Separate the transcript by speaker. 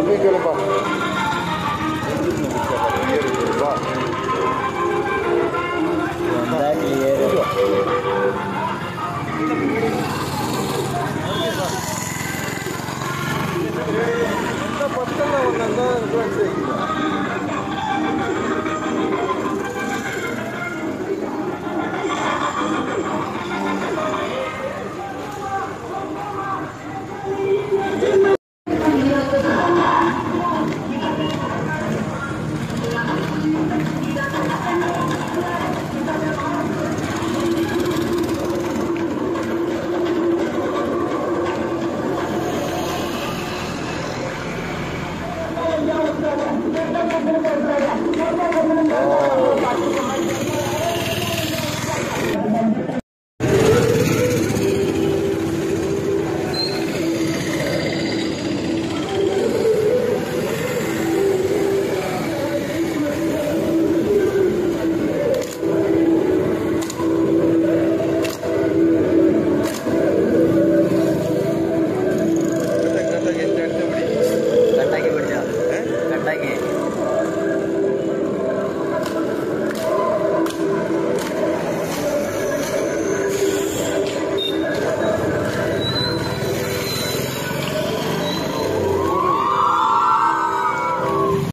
Speaker 1: Obrigado.
Speaker 2: Thank you.